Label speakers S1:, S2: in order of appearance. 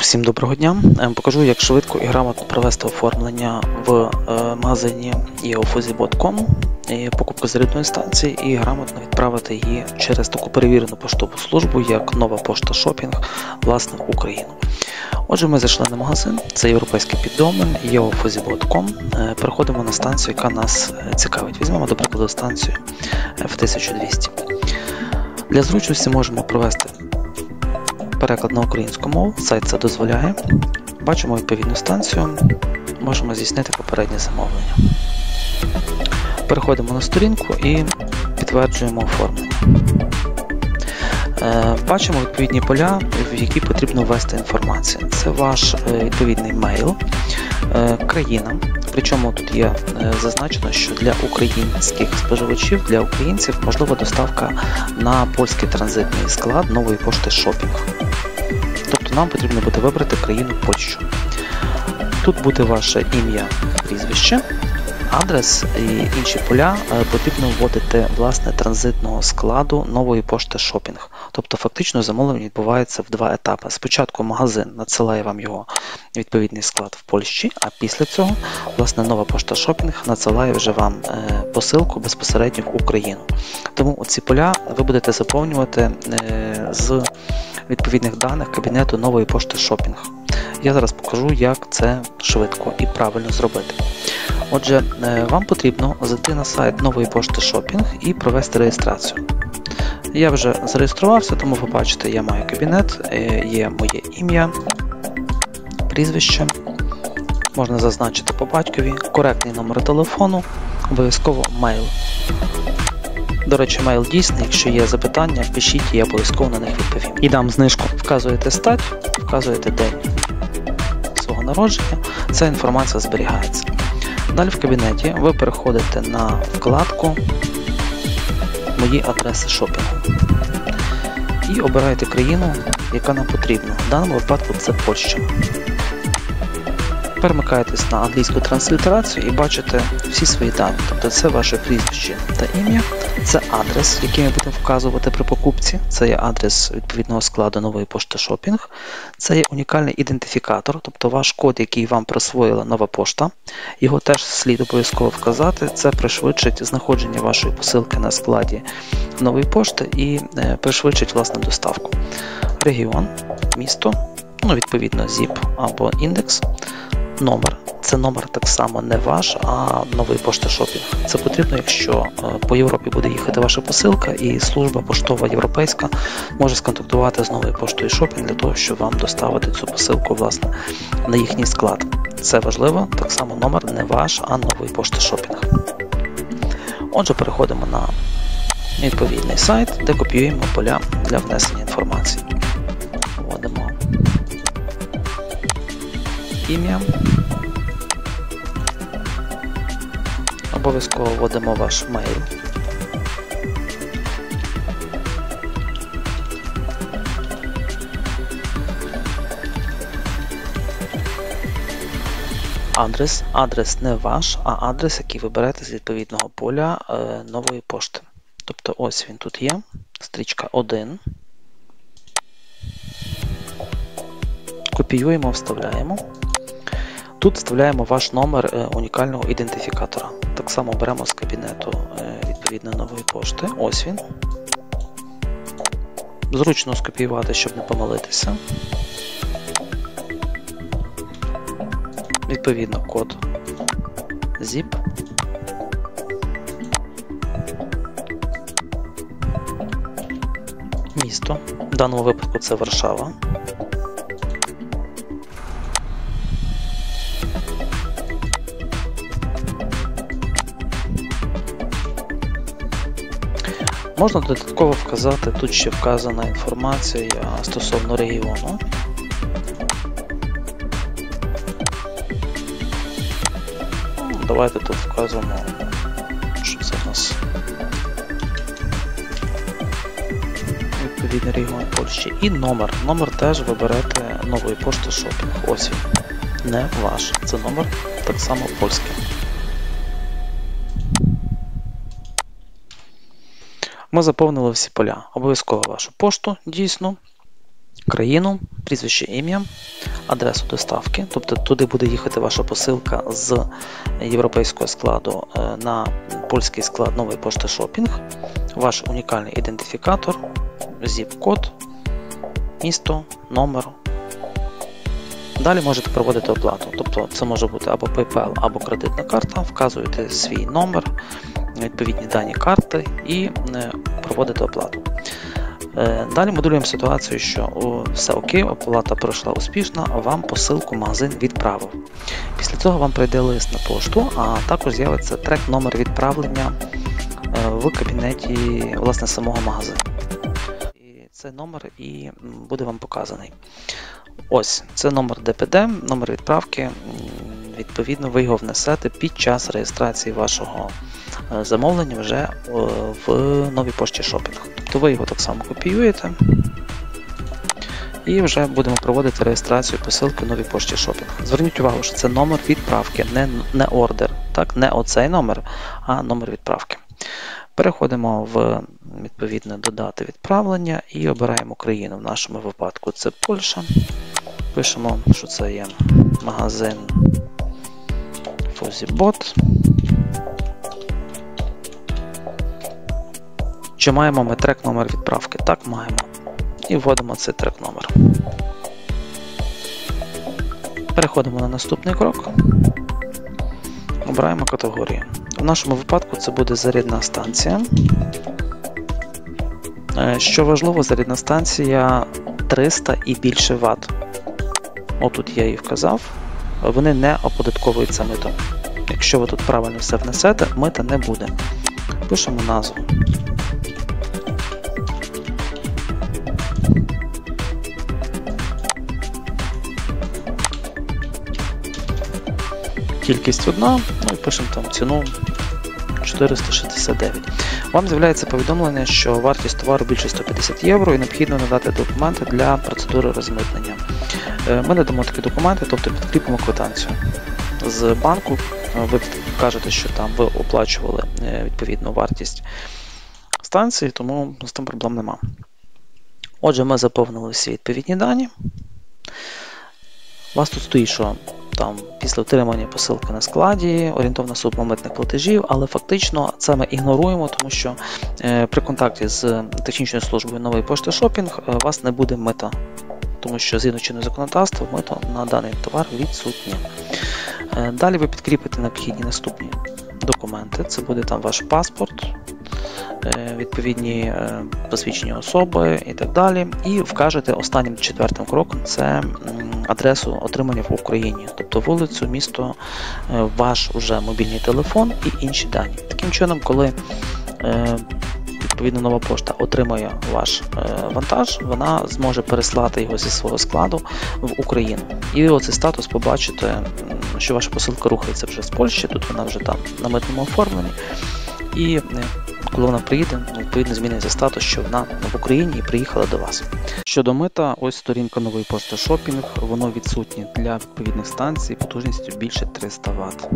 S1: Усім доброго дня! Е, Покажу, як швидко і грамотно провести оформлення в е, магазині eofuzzy.com і покупку зарядної станції і грамотно відправити її через таку перевірену поштову службу, як нова пошта шопінг, власне, в Україну. Отже, ми зайшли на магазин, це європейський піддомен eofuzzy.com. Е, Переходимо на станцію, яка нас е, цікавить. Візьмемо, до прикладу, станцію F1200. Для зручності можемо провести переклад на українську мову, сайт це дозволяє. Бачимо відповідну станцію, можемо здійснити попереднє замовлення. Переходимо на сторінку і підтверджуємо оформлення. Е, Бачимо відповідні поля, в які потрібно ввести інформацію. Це ваш е, відповідний мейл, е, країна. Причому тут є зазначено, що для українських споживачів, для українців можлива доставка на польський транзитний склад нової пошти шопінг. Нам потрібно буде вибрати країну Польщу. Тут буде ваше ім'я, прізвище, адрес і інші поля е, потрібно вводити власне транзитного складу нової пошти шопінг. Тобто фактично замовлення відбувається в два етапи. Спочатку магазин надсилає вам його відповідний склад в Польщі, а після цього власне нова пошта шопінг надсилає вже вам е, посилку безпосередньо в Україну. Тому оці поля ви будете заповнювати е, з відповідних даних кабінету нової пошти шопінг. Я зараз покажу, як це швидко і правильно зробити. Отже, е, вам потрібно зайти на сайт нової пошти шопінг і провести реєстрацію. Я вже зареєструвався, тому ви бачите, я маю кабінет, е, є моє ім'я, прізвище, можна зазначити по батькові, коректний номер телефону, обов'язково мейл. До речі, мейл дійсний, якщо є запитання, пишіть, я обов'язково на них відповім. І дам знижку. Вказуєте стать, вказуєте день свого народження, ця інформація зберігається. Далі в кабінеті ви переходите на вкладку Мої адреси шопінгу і обираєте країну, яка нам потрібна. В даному випадку це Польща. Перемикаєтесь на англійську транслітерацію і бачите всі свої дані. Тобто це ваше прізвище та ім'я, це адрес, який ми будемо вказувати при покупці. Це є адрес відповідного складу нової пошти шопінг. Це є унікальний ідентифікатор, тобто ваш код, який вам присвоїла нова пошта. Його теж слід обов'язково вказати. Це пришвидшить знаходження вашої посилки на складі нової пошти і е, пришвидшить власне доставку. Регіон, місто, ну, відповідно, ZIP або індекс номер. Це номер так само не ваш, а новий пошти шопінг. Це потрібно, якщо е, по Європі буде їхати ваша посилка, і служба поштова європейська може сконтактувати з новою поштою шопінг для того, щоб вам доставити цю посилку власне на їхній склад. Це важливо, так само номер не ваш, а нової пошти шопінг. Отже, переходимо на відповідний сайт, де копіюємо поля для внесення інформації. Вводимо ім'я. Обов'язково вводимо ваш мейл. Адрес. Адрес не ваш, а адрес, який ви берете з відповідного поля е, нової пошти. Тобто ось він тут є. Стрічка 1. Копіюємо, вставляємо. Тут вставляємо ваш номер е, унікального ідентифікатора. Так само беремо з кабінету е, відповідно нової пошти. Ось він. Зручно скопіювати, щоб не помилитися. Відповідно, код ZIP. Місто. В даному випадку це Варшава. Можна додатково вказати, тут ще вказана інформація стосовно регіону. Ну, Давайте тут вказуємо, що це в нас відповідний регіон Польщі. І номер. Номер теж ви берете нової пошти шопінг. Ось він. Не ваш. Це номер так само польський. Ми заповнили всі поля. Обов'язково вашу пошту, дійсно. країну, прізвище ім'я, адресу доставки, тобто туди буде їхати ваша посилка з європейського складу е, на польський склад нової пошти шопінг, ваш унікальний ідентифікатор, zip-код, місто, номер. Далі можете проводити оплату, тобто це може бути або PayPal, або кредитна карта, вказуєте свій номер, відповідні дані карти і е, проводите оплату. Е, Далі моделюємо ситуацію, що все окей, оплата пройшла успішно, вам посилку магазин відправив. Після цього вам прийде лист на пошту, а також з'явиться трек номер відправлення е, в кабінеті власне самого магазину. І цей номер і буде вам показаний. Ось, це номер ДПД, номер відправки. Відповідно, ви його внесете під час реєстрації вашого е, замовлення вже е, в новій пошті шопінг. Тобто ви його так само копіюєте. І вже будемо проводити реєстрацію посилки новій пошті шопінг. Зверніть увагу, що це номер відправки, не, не ордер, так, не оцей номер, а номер відправки. Переходимо в відповідно до дати відправлення і обираємо країну. В нашому випадку це Польща. Пишемо, що це є магазин Fuzzy Чи маємо ми трек номер відправки? Так, маємо. І вводимо цей трек номер. Переходимо на наступний крок. Обираємо категорію. В нашому випадку це буде зарядна станція. Е, Що важливо, зарядна станція 300 і більше Вт. Отут я її вказав. Вони не оподатковуються митом. Якщо ви тут правильно все внесете, мита не буде. Пишемо назву. Кількість одна, ну і пишемо там ціну 469. Вам з'являється повідомлення, що вартість товару більше 150 євро і необхідно надати документи для процедури розмитнення. Е, Ми надамо такі документи, тобто підкріпимо квитанцію. З банку е, ви кажете, що там ви оплачували е, відповідну вартість станції, тому з тим проблем нема. Отже, ми заповнили всі відповідні дані. У вас тут стоїть, що там після отримання посилки на складі, орієнтовна сума митних платежів, але фактично це ми ігноруємо, тому що е, при контакті з технічною службою нової пошти шопінг е, у вас не буде мита, тому що згідно чинного законодавства мито на даний товар відсутнє. Е, Далі ви підкріпите необхідні наступні документи. Це буде там ваш паспорт, відповідні е, посвідчення особи і так далі. І вкажете останнім четвертим кроком це адресу отримання в Україні, тобто вулицю, місто, е, ваш уже мобільний телефон і інші дані. Таким чином, коли е, відповідно нова пошта отримає ваш е, вантаж, вона зможе переслати його зі свого складу в Україну. І ви оцей статус побачите, що ваша посилка рухається вже з Польщі, тут вона вже там на митному оформленні. І е, коли вона приїде, відповідно зміниться статус, що вона в Україні і приїхала до вас. Щодо мита, ось сторінка нової пошти шопінг, воно відсутнє для відповідних станцій потужністю більше 300 Вт.